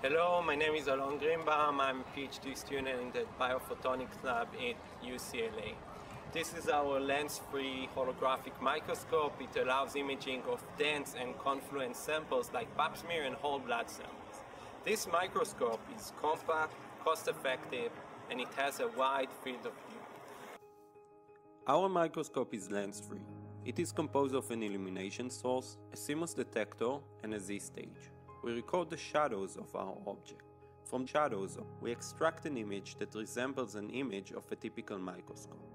Hello, my name is Alon Greenbaum. I'm a PhD student in the Biophotonics Lab at UCLA. This is our lens-free holographic microscope. It allows imaging of dense and confluent samples like pap smear and whole blood samples. This microscope is compact, cost-effective, and it has a wide field of view. Our microscope is lens-free. It is composed of an illumination source, a CMOS detector, and a Z-stage. We record the shadows of our object. From shadows, we extract an image that resembles an image of a typical microscope.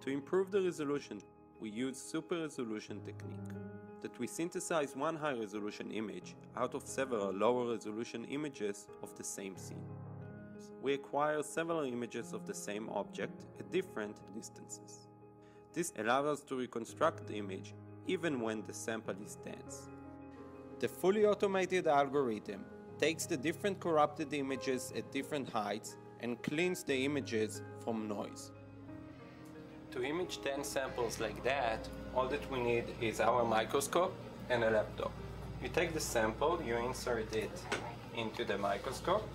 To improve the resolution, we use super resolution technique, that we synthesize one high resolution image out of several lower resolution images of the same scene. We acquire several images of the same object at different distances. This allows us to reconstruct the image even when the sample is dense. The fully automated algorithm takes the different corrupted images at different heights and cleans the images from noise. To image 10 samples like that, all that we need is our microscope and a laptop. You take the sample, you insert it into the microscope,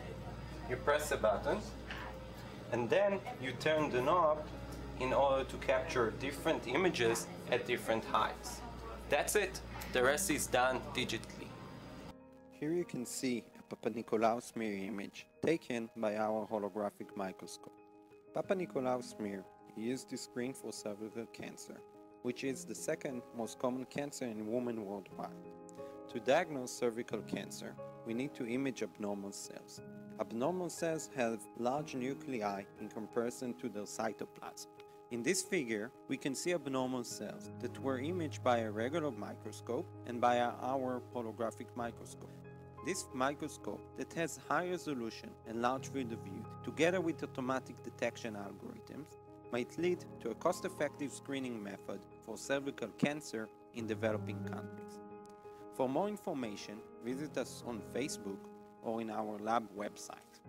you press a button, and then you turn the knob in order to capture different images at different heights. That's it. The rest is done digitally. Here you can see a Papanicolaou smear image taken by our holographic microscope. Papa Papanicolaou smear used to screen for cervical cancer, which is the second most common cancer in women worldwide. To diagnose cervical cancer, we need to image abnormal cells. Abnormal cells have large nuclei in comparison to their cytoplasm. In this figure, we can see abnormal cells that were imaged by a regular microscope and by our holographic microscope. This microscope that has high resolution and large field of view, together with automatic detection algorithms, might lead to a cost-effective screening method for cervical cancer in developing countries. For more information, visit us on Facebook or in our lab website.